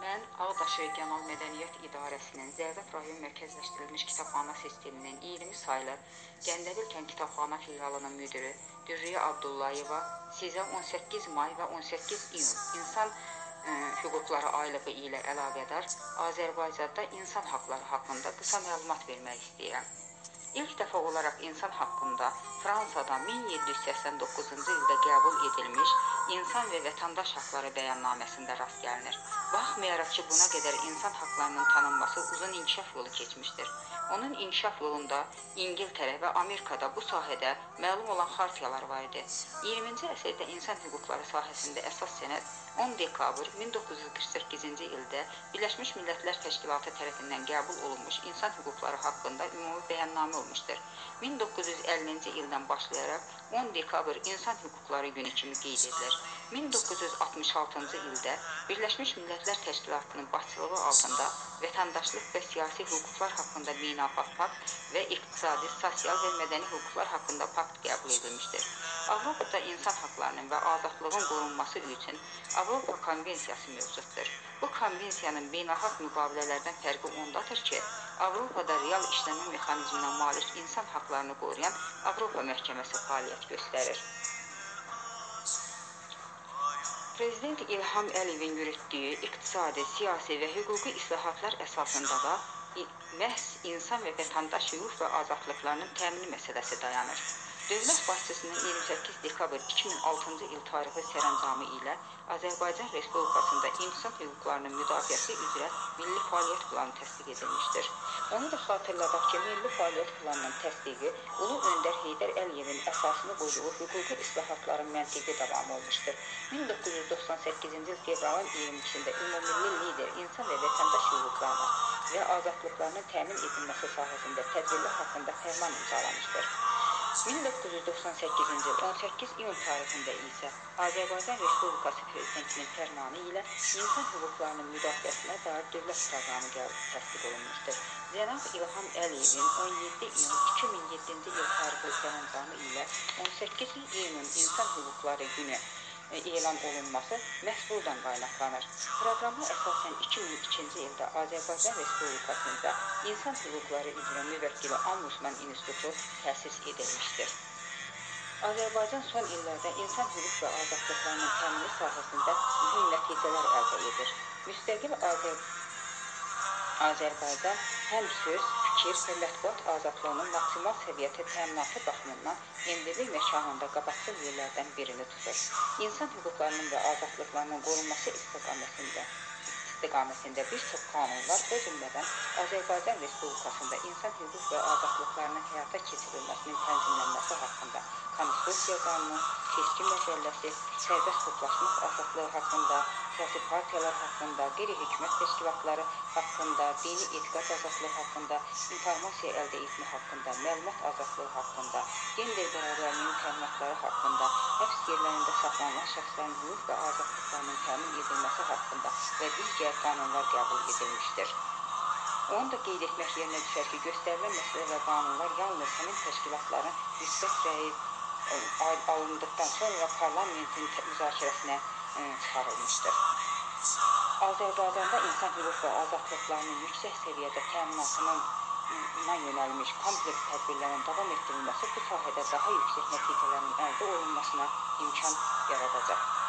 Mən Ağdaş Regional Mədəniyyət İdarəsinin Zərdab rayon mərkəzləşdirilmiş kitabxana sisteminin 20 saylı Gəndəbil kənd kitabxana filialının müdiri Dürriyə Abdullayeva sizə 18 may və 18 iyun insan ə, e, hüquqları aylığı ilə əlaqədar Azərbaycanda insan haqları haqqında qısa məlumat vermək istəyirəm. İlk dəfə olaraq insan haqqında Fransada 1789-cu ildə qəbul edilmiş İnsan və Vətəndaş Haqları Bəyannaməsində rast gəlinir. Baxmayaraq ki, buna qədər insan haqlarının tanınması uzun inkişaf yolu keçmişdir. Onun inkişaf yolunda İngiltərə və Amerikada bu sahədə məlum olan xartiyalar var idi. 20-ci əsrdə insan hüquqları sahəsində əsas sənəd 10 dekabr 1948-ci ildə Birləşmiş Millətlər Təşkilatı tərəfindən qəbul olunmuş insan hüquqları haqqında ümumi bəyannamə olmuşdur. 1950-ci ildən başlayaraq 10 dekabr insan hüquqları günü kimi qeyd edilir. 1966-cı ildə Birləşmiş Millətlər Təşkilatının başçılığı altında vətəndaşlıq və siyasi hüquqlar haqqında beynəlxalq pakt və iqtisadi, sosial və mədəni hüquqlar haqqında pakt qəbul edilmişdir. Avropada insan haqlarının və azadlığın qorunması üçün Avropa Konvensiyası mövcuddur. Bu konvensiyanın beynəlxalq müqavilələrdən fərqi ondadır ki, Avropada real işləmə mexanizminə malik insan haqlarını qoruyan Avropa məhkəməsi fəaliyyət göstərir. Prezident İlham Əliyevin yürütdüyü iqtisadi, siyasi və hüquqi islahatlar əsasında da məhz insan və vətəndaş hüquq və azadlıqlarının təmini məsələsi dayanır. Dövlət başçısının 28 dekabr 2006-cı il tarixli sərəncamı ilə Azərbaycan Respublikasında insan hüquqlarının müdafiəsi üzrə milli fəaliyyət planı təsdiq edilmişdir. Onu da xatırladaq ki, milli fəaliyyət planının təsdiqi Ulu Öndər Heydər Əliyevin əsasını qoyduğu hüquqi islahatların məntiqi davamı olmuşdur. 1998-ci il fevralın 22-də ümumilli lider insan və vətəndaş hüquqlarına və azadlıqlarının təmin edilməsi sahəsində tədbirlər haqqında fərman imzalamışdır. 1998-ci il 18 iyun tarixində isə Azərbaycan Respublikası Prezidentinin fərmanı ilə insan hüquqlarının müdafiəsinə dair dövlət proqramı təsdiq olunmuşdur. Cənab İlham Əliyevin 17 iyun 2007-ci il tarixli sərəncamı ilə 18 iyunun İnsan Hüquqları Günü elan olunması məhz buradan qaynaqlanır. Proqrama əsasən 2002-ci ildə Azərbaycan Respublikasında İnsan Hüquqları üzrə müvəkkili Ombudsman İnstitutu təsis edilmişdir. Azərbaycan son illərdə insan hüquq və azadlıqlarının təmini sahəsində mühüm nəticələr əldə edir. Müstəqil Azər Azərbaycan həm söz, fikir və mətbuat azadlığının maksimal səviyyədə təminatı baxımından endilik məkanında qabaqcıl yerlərdən birini tutur. İnsan hüquqlarının və azadlıqlarının qorunması istiqamətində istiqamətində bir çox qanunlar, o cümlədən Azərbaycan Respublikasında insan hüquq və azadlıqlarının həyata keçirilməsinin tənzimlənməsi haqqında Konstitusiya qanunu, seçki məcəlləsi, sərbəst toplaşmaq azadlığı haqqında, siyasi partiyalar haqqında, qeyri-hökumət təşkilatları haqqında, dini etiqad azadlığı haqqında, informasiya əldə etmə haqqında, məlumat azadlığı haqqında, gender bərabərliyinin təminatları haqqında, həbs yerlərində saxlanılan şəxslərin hüquq və azadlıqlarının təmin edilməsi haqqında və digər qanunlar qəbul edilmişdir. Onu da qeyd etmək yerinə düşər ki, göstərilən məsələ və qanunlar yalnız həmin təşkilatların müsbət rəyi alındıqdan sonra parlamentin müzakirəsinə çıxarılmışdır. Azərbaycanda insan hüquq və azadlıqlarının yüksək səviyyədə təminatının yönəlmiş kompleks tədbirlərin davam etdirilməsi bu sahədə daha yüksək nəticələrin əldə olunmasına imkan yaradacaq.